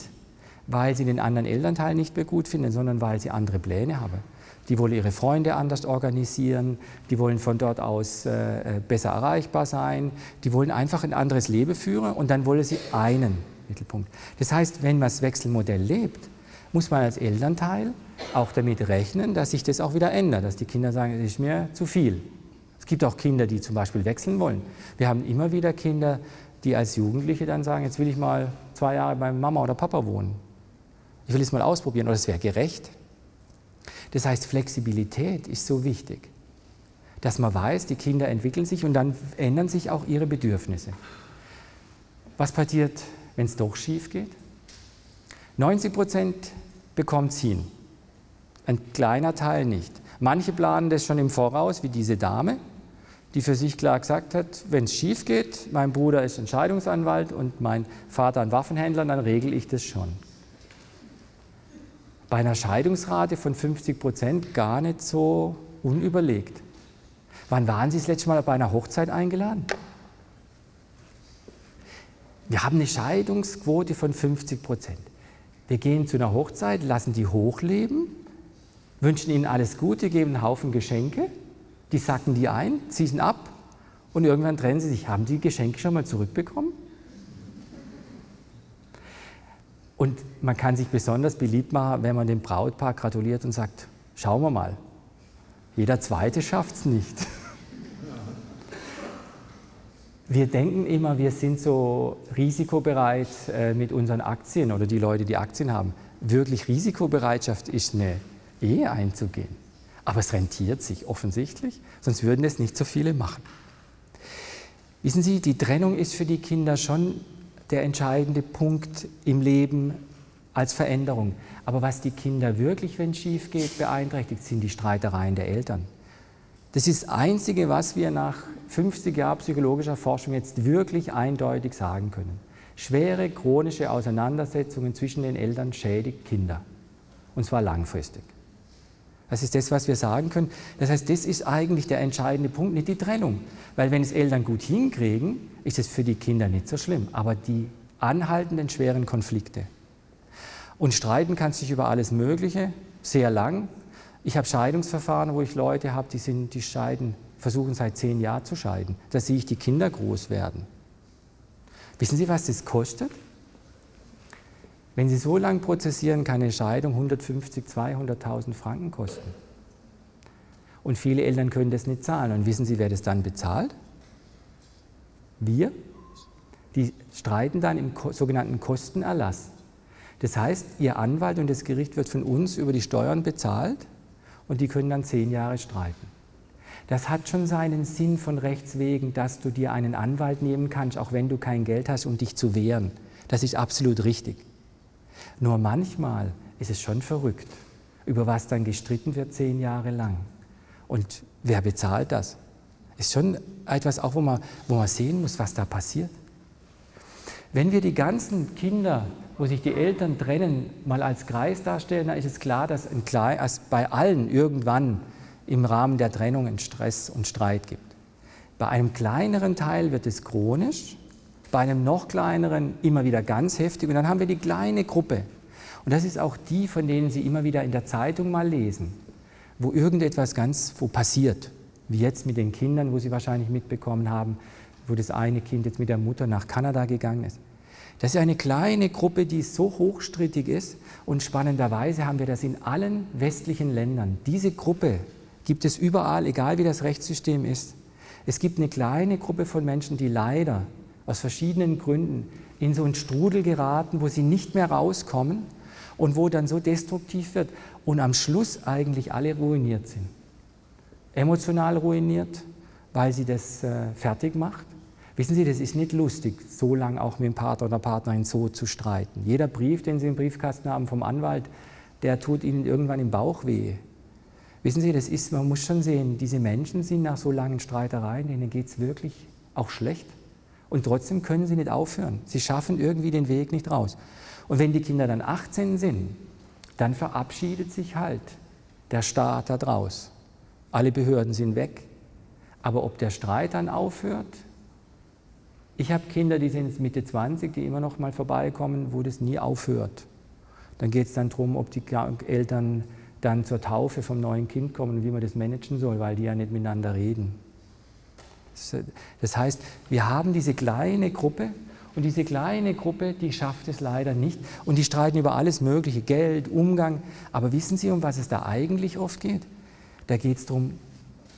weil sie den anderen Elternteil nicht mehr gut finden, sondern weil sie andere Pläne haben die wollen ihre Freunde anders organisieren, die wollen von dort aus äh, besser erreichbar sein, die wollen einfach ein anderes Leben führen und dann wollen sie einen Mittelpunkt. Das heißt, wenn man das Wechselmodell lebt, muss man als Elternteil auch damit rechnen, dass sich das auch wieder ändert, dass die Kinder sagen, es ist mir zu viel. Es gibt auch Kinder, die zum Beispiel wechseln wollen. Wir haben immer wieder Kinder, die als Jugendliche dann sagen, jetzt will ich mal zwei Jahre bei Mama oder Papa wohnen. Ich will es mal ausprobieren oder es wäre gerecht. Das heißt, Flexibilität ist so wichtig, dass man weiß, die Kinder entwickeln sich und dann ändern sich auch ihre Bedürfnisse. Was passiert, wenn es doch schief geht? 90 Prozent bekommt es hin, ein kleiner Teil nicht. Manche planen das schon im Voraus, wie diese Dame, die für sich klar gesagt hat, wenn es schief geht, mein Bruder ist Entscheidungsanwalt und mein Vater ein Waffenhändler, dann regle ich das schon. Bei einer Scheidungsrate von 50 Prozent gar nicht so unüberlegt. Wann waren Sie das letzte Mal bei einer Hochzeit eingeladen? Wir haben eine Scheidungsquote von 50 Prozent. Wir gehen zu einer Hochzeit, lassen die hochleben, wünschen ihnen alles Gute, geben einen Haufen Geschenke, die sacken die ein, ziehen ab und irgendwann trennen sie sich. Haben die Geschenke schon mal zurückbekommen? Und man kann sich besonders beliebt machen, wenn man dem Brautpaar gratuliert und sagt, schauen wir mal, jeder Zweite schafft es nicht. Wir denken immer, wir sind so risikobereit äh, mit unseren Aktien oder die Leute, die Aktien haben. Wirklich Risikobereitschaft ist eine Ehe einzugehen. Aber es rentiert sich offensichtlich, sonst würden es nicht so viele machen. Wissen Sie, die Trennung ist für die Kinder schon der entscheidende Punkt im Leben als Veränderung. Aber was die Kinder wirklich, wenn es schief geht, beeinträchtigt, sind die Streitereien der Eltern. Das ist das Einzige, was wir nach 50 Jahren psychologischer Forschung jetzt wirklich eindeutig sagen können. Schwere chronische Auseinandersetzungen zwischen den Eltern schädigt Kinder. Und zwar langfristig. Das ist das, was wir sagen können. Das heißt, das ist eigentlich der entscheidende Punkt, nicht die Trennung. Weil wenn es Eltern gut hinkriegen, ist es für die Kinder nicht so schlimm. Aber die anhaltenden schweren Konflikte. Und streiten kann sich über alles Mögliche, sehr lang. Ich habe Scheidungsverfahren, wo ich Leute habe, die, sind, die scheiden, versuchen seit zehn Jahren zu scheiden. Da sehe ich die Kinder groß werden. Wissen Sie, was das kostet? Wenn Sie so lange prozessieren, kann eine Scheidung 150, 200.000 Franken kosten. Und viele Eltern können das nicht zahlen. Und wissen Sie, wer das dann bezahlt? Wir. Die streiten dann im sogenannten Kostenerlass. Das heißt, Ihr Anwalt und das Gericht wird von uns über die Steuern bezahlt und die können dann zehn Jahre streiten. Das hat schon seinen Sinn von Rechts wegen, dass du dir einen Anwalt nehmen kannst, auch wenn du kein Geld hast, um dich zu wehren. Das ist absolut richtig. Nur manchmal ist es schon verrückt, über was dann gestritten wird zehn Jahre lang. Und wer bezahlt das? Ist schon etwas auch, wo man, wo man sehen muss, was da passiert. Wenn wir die ganzen Kinder, wo sich die Eltern trennen, mal als Kreis darstellen, dann ist es klar, dass es bei allen irgendwann im Rahmen der Trennung einen Stress und Streit gibt. Bei einem kleineren Teil wird es chronisch bei einem noch kleineren immer wieder ganz heftig. Und dann haben wir die kleine Gruppe. Und das ist auch die, von denen Sie immer wieder in der Zeitung mal lesen, wo irgendetwas ganz wo passiert. Wie jetzt mit den Kindern, wo Sie wahrscheinlich mitbekommen haben, wo das eine Kind jetzt mit der Mutter nach Kanada gegangen ist. Das ist eine kleine Gruppe, die so hochstrittig ist. Und spannenderweise haben wir das in allen westlichen Ländern. Diese Gruppe gibt es überall, egal wie das Rechtssystem ist. Es gibt eine kleine Gruppe von Menschen, die leider aus verschiedenen Gründen in so einen Strudel geraten, wo sie nicht mehr rauskommen und wo dann so destruktiv wird und am Schluss eigentlich alle ruiniert sind. Emotional ruiniert, weil sie das äh, fertig macht. Wissen Sie, das ist nicht lustig, so lange auch mit dem Partner oder Partnerin so zu streiten. Jeder Brief, den Sie im Briefkasten haben vom Anwalt, der tut Ihnen irgendwann im Bauch weh. Wissen Sie, das ist, man muss schon sehen, diese Menschen sind nach so langen Streitereien, denen geht es wirklich auch schlecht. Und trotzdem können sie nicht aufhören. Sie schaffen irgendwie den Weg nicht raus. Und wenn die Kinder dann 18 sind, dann verabschiedet sich halt der Staat da draus. Alle Behörden sind weg. Aber ob der Streit dann aufhört, ich habe Kinder, die sind Mitte 20, die immer noch mal vorbeikommen, wo das nie aufhört. Dann geht es dann darum, ob die Eltern dann zur Taufe vom neuen Kind kommen und wie man das managen soll, weil die ja nicht miteinander reden. Das heißt, wir haben diese kleine Gruppe und diese kleine Gruppe, die schafft es leider nicht und die streiten über alles Mögliche, Geld, Umgang. Aber wissen Sie, um was es da eigentlich oft geht? Da geht es darum,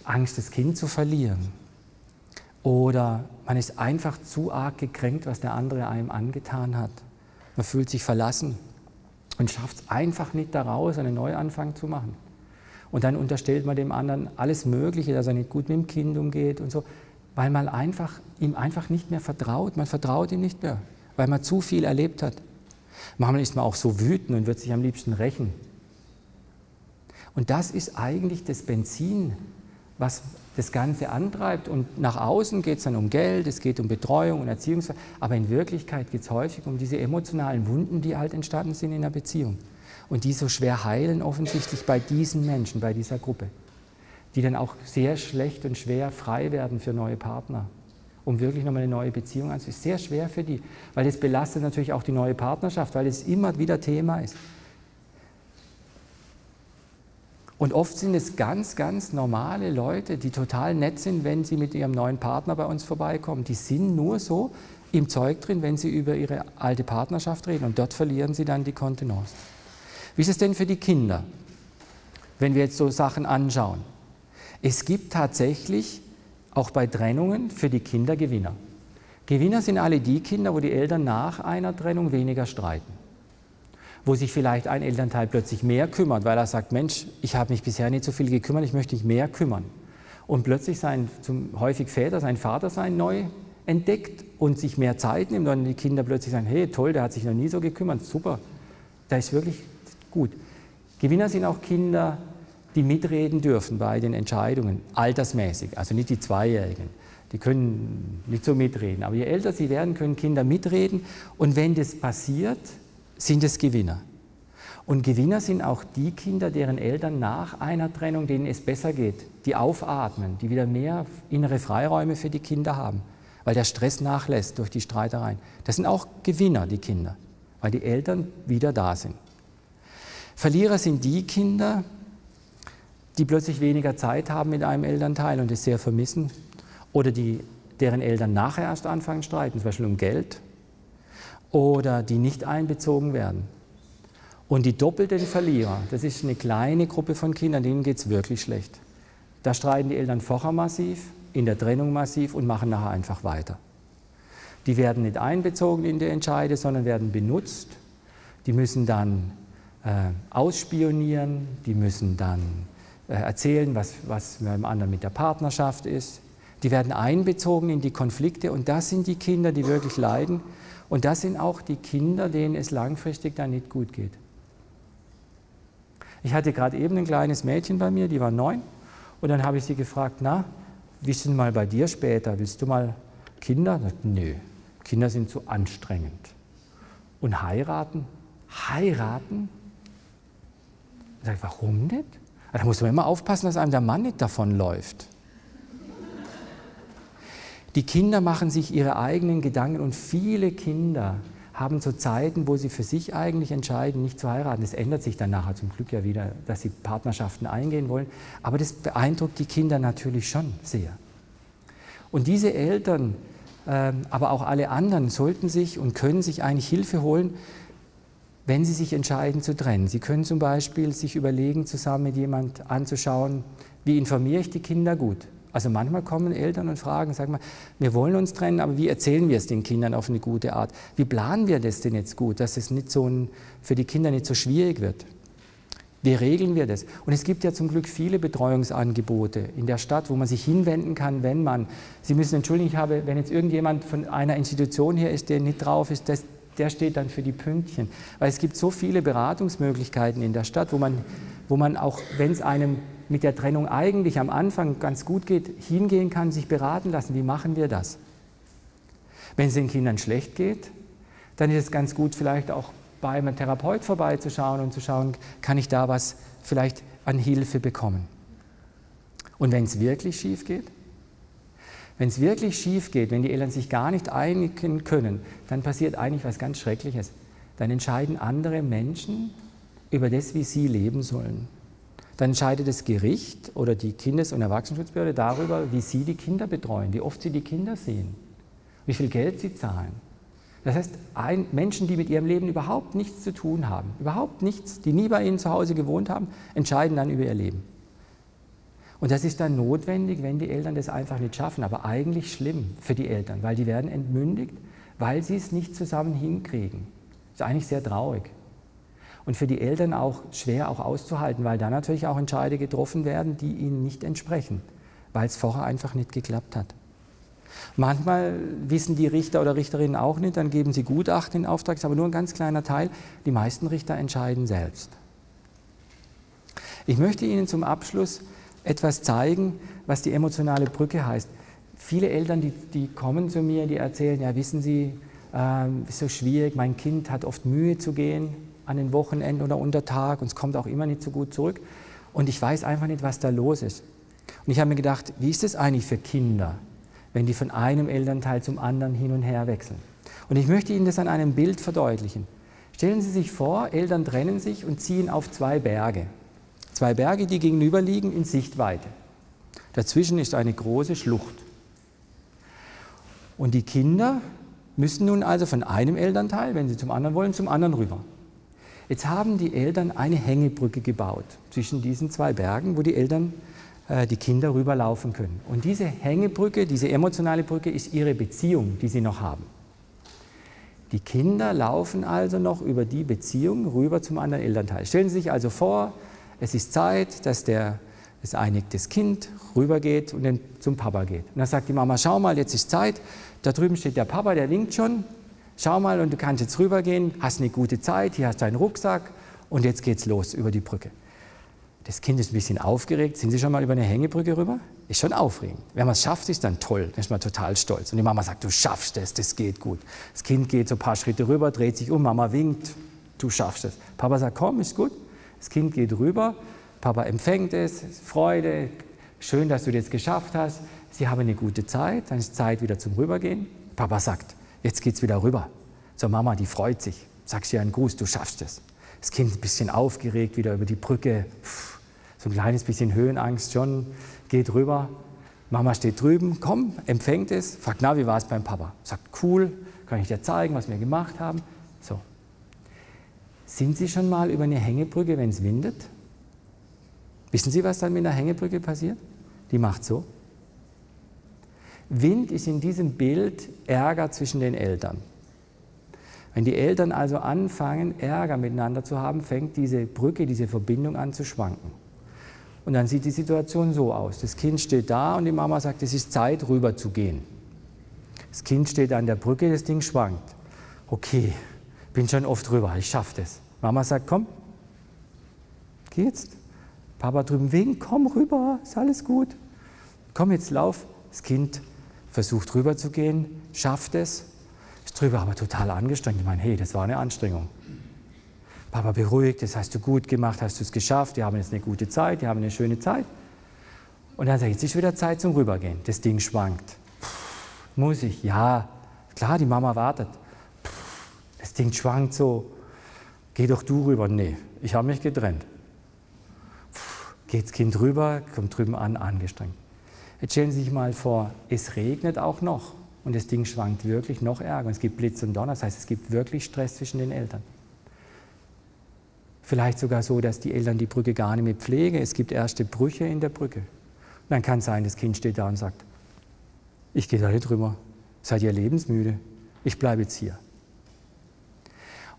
Angst, das Kind zu verlieren. Oder man ist einfach zu arg gekränkt, was der andere einem angetan hat. Man fühlt sich verlassen. und schafft es einfach nicht daraus, einen Neuanfang zu machen. Und dann unterstellt man dem anderen alles Mögliche, dass er nicht gut mit dem Kind umgeht und so, weil man einfach, ihm einfach nicht mehr vertraut. Man vertraut ihm nicht mehr, weil man zu viel erlebt hat. Manchmal ist man auch so wütend und wird sich am liebsten rächen. Und das ist eigentlich das Benzin, was das Ganze antreibt. Und nach außen geht es dann um Geld, es geht um Betreuung und Erziehung, aber in Wirklichkeit geht es häufig um diese emotionalen Wunden, die halt entstanden sind in der Beziehung. Und die so schwer heilen offensichtlich bei diesen Menschen, bei dieser Gruppe, die dann auch sehr schlecht und schwer frei werden für neue Partner, um wirklich nochmal eine neue Beziehung anzunehmen. Sehr schwer für die, weil das belastet natürlich auch die neue Partnerschaft, weil es immer wieder Thema ist. Und oft sind es ganz, ganz normale Leute, die total nett sind, wenn sie mit ihrem neuen Partner bei uns vorbeikommen. Die sind nur so im Zeug drin, wenn sie über ihre alte Partnerschaft reden. Und dort verlieren sie dann die Kontenance. Wie ist es denn für die Kinder, wenn wir jetzt so Sachen anschauen? Es gibt tatsächlich auch bei Trennungen für die Kinder Gewinner. Gewinner sind alle die Kinder, wo die Eltern nach einer Trennung weniger streiten wo sich vielleicht ein Elternteil plötzlich mehr kümmert, weil er sagt, Mensch, ich habe mich bisher nicht so viel gekümmert, ich möchte mich mehr kümmern. Und plötzlich sein, zum, häufig Väter, sein Vater sein neu entdeckt und sich mehr Zeit nimmt und die Kinder plötzlich sagen, hey, toll, der hat sich noch nie so gekümmert, super, da ist wirklich gut. Gewinner sind auch Kinder, die mitreden dürfen bei den Entscheidungen, altersmäßig, also nicht die Zweijährigen. Die können nicht so mitreden. Aber je älter sie werden, können Kinder mitreden. Und wenn das passiert, sind es Gewinner. Und Gewinner sind auch die Kinder, deren Eltern nach einer Trennung, denen es besser geht, die aufatmen, die wieder mehr innere Freiräume für die Kinder haben, weil der Stress nachlässt durch die Streitereien. Das sind auch Gewinner, die Kinder, weil die Eltern wieder da sind. Verlierer sind die Kinder, die plötzlich weniger Zeit haben mit einem Elternteil und es sehr vermissen, oder die, deren Eltern nachher erst anfangen streiten, zum Beispiel um Geld oder die nicht einbezogen werden. Und die doppelten Verlierer, das ist eine kleine Gruppe von Kindern, denen geht es wirklich schlecht. Da streiten die Eltern vorher massiv, in der Trennung massiv und machen nachher einfach weiter. Die werden nicht einbezogen in die Entscheide, sondern werden benutzt. Die müssen dann äh, ausspionieren, die müssen dann äh, erzählen, was, was beim anderen mit der Partnerschaft ist. Die werden einbezogen in die Konflikte und das sind die Kinder, die wirklich leiden und das sind auch die Kinder, denen es langfristig dann nicht gut geht. Ich hatte gerade eben ein kleines Mädchen bei mir, die war neun. Und dann habe ich sie gefragt, na, wie ist denn mal bei dir später? Willst du mal Kinder? Sagt, nö, Kinder sind zu anstrengend. Und heiraten? Heiraten? Ich sage, warum nicht? Da muss man immer aufpassen, dass einem der Mann nicht davonläuft. Die Kinder machen sich ihre eigenen Gedanken und viele Kinder haben so Zeiten, wo sie für sich eigentlich entscheiden, nicht zu heiraten. Das ändert sich dann nachher zum Glück ja wieder, dass sie Partnerschaften eingehen wollen. Aber das beeindruckt die Kinder natürlich schon sehr. Und diese Eltern, ähm, aber auch alle anderen, sollten sich und können sich eigentlich Hilfe holen, wenn sie sich entscheiden zu trennen. Sie können zum Beispiel sich überlegen, zusammen mit jemand anzuschauen, wie informiere ich die Kinder gut? Also manchmal kommen Eltern und fragen, sag mal, wir wollen uns trennen, aber wie erzählen wir es den Kindern auf eine gute Art? Wie planen wir das denn jetzt gut, dass es nicht so ein, für die Kinder nicht so schwierig wird? Wie regeln wir das? Und es gibt ja zum Glück viele Betreuungsangebote in der Stadt, wo man sich hinwenden kann, wenn man, Sie müssen entschuldigen, ich habe, wenn jetzt irgendjemand von einer Institution hier ist, der nicht drauf ist, das, der steht dann für die Pünktchen. Weil es gibt so viele Beratungsmöglichkeiten in der Stadt, wo man, wo man auch, wenn es einem mit der Trennung eigentlich am Anfang ganz gut geht, hingehen kann, sich beraten lassen. Wie machen wir das? Wenn es den Kindern schlecht geht, dann ist es ganz gut, vielleicht auch bei einem Therapeut vorbeizuschauen und zu schauen, kann ich da was vielleicht an Hilfe bekommen. Und wenn es wirklich schief geht, wenn es wirklich schief geht, wenn die Eltern sich gar nicht einigen können, dann passiert eigentlich was ganz Schreckliches. Dann entscheiden andere Menschen über das, wie sie leben sollen. Dann entscheidet das Gericht oder die Kindes- und Erwachsenenschutzbehörde darüber, wie sie die Kinder betreuen, wie oft sie die Kinder sehen, wie viel Geld sie zahlen. Das heißt, ein, Menschen, die mit ihrem Leben überhaupt nichts zu tun haben, überhaupt nichts, die nie bei ihnen zu Hause gewohnt haben, entscheiden dann über ihr Leben. Und das ist dann notwendig, wenn die Eltern das einfach nicht schaffen, aber eigentlich schlimm für die Eltern, weil die werden entmündigt, weil sie es nicht zusammen hinkriegen. Das ist eigentlich sehr traurig. Und für die Eltern auch schwer auch auszuhalten, weil da natürlich auch Entscheide getroffen werden, die ihnen nicht entsprechen, weil es vorher einfach nicht geklappt hat. Manchmal wissen die Richter oder Richterinnen auch nicht, dann geben sie Gutachten in Auftrag, ist aber nur ein ganz kleiner Teil. Die meisten Richter entscheiden selbst. Ich möchte Ihnen zum Abschluss etwas zeigen, was die emotionale Brücke heißt. Viele Eltern, die, die kommen zu mir, die erzählen, ja wissen Sie, ähm, ist so schwierig, mein Kind hat oft Mühe zu gehen an den Wochenenden oder unter Tag und es kommt auch immer nicht so gut zurück und ich weiß einfach nicht, was da los ist. Und ich habe mir gedacht, wie ist es eigentlich für Kinder, wenn die von einem Elternteil zum anderen hin und her wechseln? Und ich möchte Ihnen das an einem Bild verdeutlichen. Stellen Sie sich vor, Eltern trennen sich und ziehen auf zwei Berge. Zwei Berge, die gegenüber liegen in Sichtweite. Dazwischen ist eine große Schlucht. Und die Kinder müssen nun also von einem Elternteil, wenn sie zum anderen wollen, zum anderen rüber. Jetzt haben die Eltern eine Hängebrücke gebaut zwischen diesen zwei Bergen, wo die Eltern, äh, die Kinder rüberlaufen können. Und diese Hängebrücke, diese emotionale Brücke ist ihre Beziehung, die sie noch haben. Die Kinder laufen also noch über die Beziehung rüber zum anderen Elternteil. Stellen Sie sich also vor, es ist Zeit, dass der, das einigtes Kind rübergeht und dann zum Papa geht. Und dann sagt die Mama, schau mal, jetzt ist Zeit, da drüben steht der Papa, der winkt schon. Schau mal, und du kannst jetzt rübergehen, hast eine gute Zeit, hier hast du deinen Rucksack und jetzt geht's los über die Brücke. Das Kind ist ein bisschen aufgeregt. Sind Sie schon mal über eine Hängebrücke rüber? Ist schon aufregend. Wenn man es schafft, ist dann toll. Dann ist man total stolz. Und die Mama sagt, du schaffst es, das geht gut. Das Kind geht so ein paar Schritte rüber, dreht sich um, Mama winkt, du schaffst es. Papa sagt, komm, ist gut. Das Kind geht rüber, Papa empfängt es, Freude, schön, dass du das geschafft hast. Sie haben eine gute Zeit, dann ist Zeit wieder zum Rübergehen. Papa sagt, jetzt geht's wieder rüber. Zur Mama, die freut sich. Sagst ihr einen Gruß, du schaffst es. Das Kind ein bisschen aufgeregt, wieder über die Brücke. So ein kleines bisschen Höhenangst schon, geht rüber. Mama steht drüben, komm, empfängt es, fragt, na, wie war es beim Papa? Sagt, cool, kann ich dir zeigen, was wir gemacht haben. So. Sind Sie schon mal über eine Hängebrücke, wenn es windet? Wissen Sie, was dann mit einer Hängebrücke passiert? Die macht so. Wind ist in diesem Bild Ärger zwischen den Eltern. Wenn die Eltern also anfangen, Ärger miteinander zu haben, fängt diese Brücke, diese Verbindung an zu schwanken. Und dann sieht die Situation so aus. Das Kind steht da und die Mama sagt, es ist Zeit, rüber zu gehen. Das Kind steht an der Brücke, das Ding schwankt. Okay, bin schon oft rüber, ich schaffe das. Mama sagt, komm, geh jetzt. Papa drüben winkt, komm rüber, ist alles gut. Komm jetzt, lauf. Das Kind versucht rüber zu gehen, schafft es, ist drüber aber total angestrengt. Ich meine, hey, das war eine Anstrengung. Papa beruhigt, das hast du gut gemacht, hast du es geschafft, wir haben jetzt eine gute Zeit, wir haben eine schöne Zeit. Und dann sagt jetzt ist wieder Zeit zum Rübergehen. Das Ding schwankt. Puh, muss ich? Ja, klar, die Mama wartet. Puh, das Ding schwankt so. Geh doch du rüber. Nee, ich habe mich getrennt. Puh, geht das Kind rüber, kommt drüben an, angestrengt. Jetzt stellen Sie sich mal vor, es regnet auch noch und das Ding schwankt wirklich noch ärger. Es gibt Blitz und Donner, das heißt, es gibt wirklich Stress zwischen den Eltern. Vielleicht sogar so, dass die Eltern die Brücke gar nicht mehr pflegen. Es gibt erste Brüche in der Brücke. Und dann kann es sein, das Kind steht da und sagt, ich gehe da nicht drüber. Seid ihr lebensmüde? Ich bleibe jetzt hier.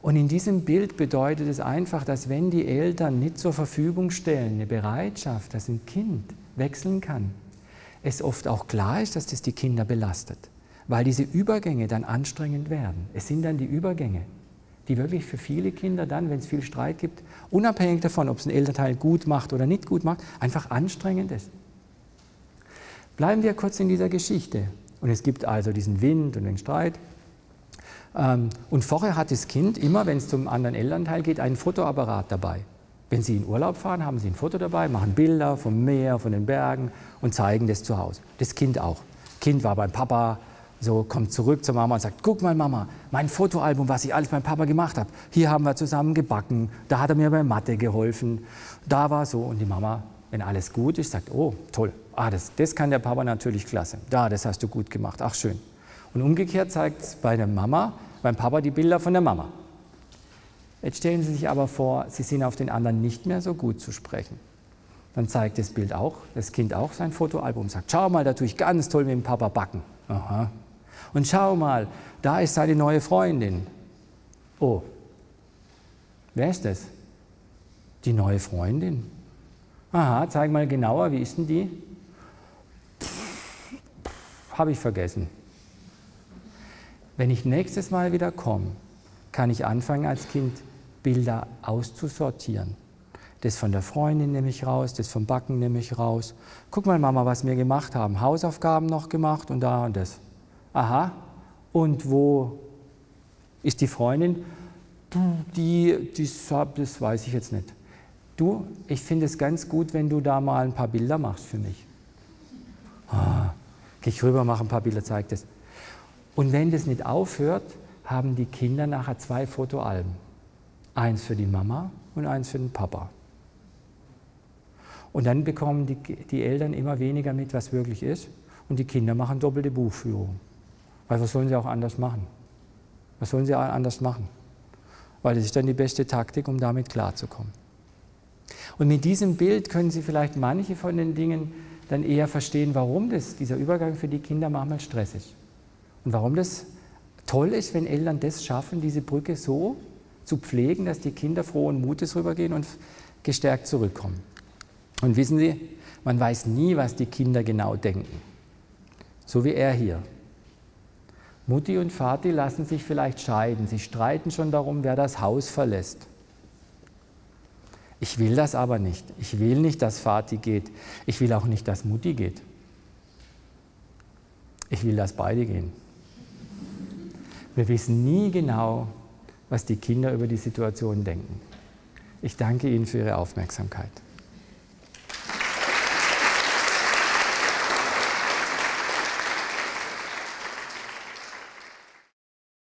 Und in diesem Bild bedeutet es einfach, dass wenn die Eltern nicht zur Verfügung stellen, eine Bereitschaft, dass ein Kind wechseln kann, es oft auch klar ist, dass das die Kinder belastet, weil diese Übergänge dann anstrengend werden. Es sind dann die Übergänge, die wirklich für viele Kinder dann, wenn es viel Streit gibt, unabhängig davon, ob es ein Elternteil gut macht oder nicht gut macht, einfach anstrengend ist. Bleiben wir kurz in dieser Geschichte. Und es gibt also diesen Wind und den Streit. Ähm, und vorher hat das Kind immer, wenn es zum anderen Elternteil geht, einen Fotoapparat dabei. Wenn Sie in Urlaub fahren, haben Sie ein Foto dabei, machen Bilder vom Meer, von den Bergen und zeigen das zu Hause. Das Kind auch. Kind war beim Papa, so kommt zurück zur Mama und sagt, guck mal Mama, mein Fotoalbum, was ich alles beim Papa gemacht habe. Hier haben wir zusammen gebacken, da hat er mir bei Mathe geholfen, da war so. Und die Mama, wenn alles gut ist, sagt, oh toll, ah, das, das kann der Papa natürlich klasse. Da, das hast du gut gemacht, ach schön. Und umgekehrt zeigt bei der Mama, beim Papa die Bilder von der Mama. Jetzt stellen Sie sich aber vor, Sie sind auf den anderen nicht mehr so gut zu sprechen. Dann zeigt das Bild auch, das Kind auch sein Fotoalbum, sagt, schau mal, da tue ich ganz toll mit dem Papa backen. Aha. Und schau mal, da ist seine neue Freundin. Oh, wer ist das? Die neue Freundin. Aha, zeig mal genauer, wie ist denn die? Habe ich vergessen. Wenn ich nächstes Mal wieder komme, kann ich anfangen als Kind Bilder auszusortieren. Das von der Freundin nehme ich raus, das vom Backen nehme ich raus. Guck mal, Mama, was wir gemacht haben. Hausaufgaben noch gemacht und da und das. Aha. Und wo ist die Freundin? Die, die, das weiß ich jetzt nicht. Du, ich finde es ganz gut, wenn du da mal ein paar Bilder machst für mich. Ah, geh ich rüber, mach ein paar Bilder, zeig das. Und wenn das nicht aufhört, haben die Kinder nachher zwei Fotoalben. Eins für die Mama und eins für den Papa. Und dann bekommen die, die Eltern immer weniger mit, was wirklich ist. Und die Kinder machen doppelte Buchführung. Weil was sollen sie auch anders machen? Was sollen sie anders machen? Weil das ist dann die beste Taktik, um damit klarzukommen. Und mit diesem Bild können Sie vielleicht manche von den Dingen dann eher verstehen, warum das, dieser Übergang für die Kinder manchmal Stress ist. Und warum das toll ist, wenn Eltern das schaffen, diese Brücke so zu pflegen, dass die Kinder frohen Mutes rübergehen und gestärkt zurückkommen. Und wissen Sie, man weiß nie, was die Kinder genau denken. So wie er hier. Mutti und Vati lassen sich vielleicht scheiden. Sie streiten schon darum, wer das Haus verlässt. Ich will das aber nicht. Ich will nicht, dass Vati geht. Ich will auch nicht, dass Mutti geht. Ich will, dass beide gehen. Wir wissen nie genau, was die Kinder über die Situation denken. Ich danke Ihnen für Ihre Aufmerksamkeit.